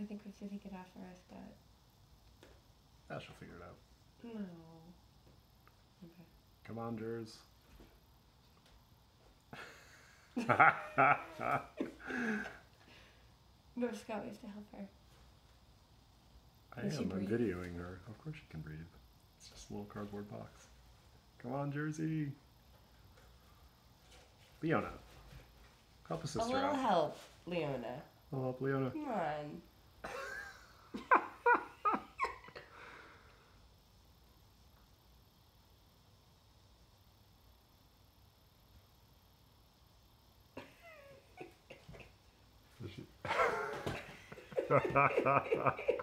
I think we should take it after I start. I she'll figure it out. No. Okay. Come on, Jers. No, Scott, we have to help her. I Can am. I'm videoing her. Of course she can breathe. It's just a little cardboard box. Come on, Jersey. Leona. Help a sister. A sister little out. help, Leona. I'll help Leona. Come on. Is she-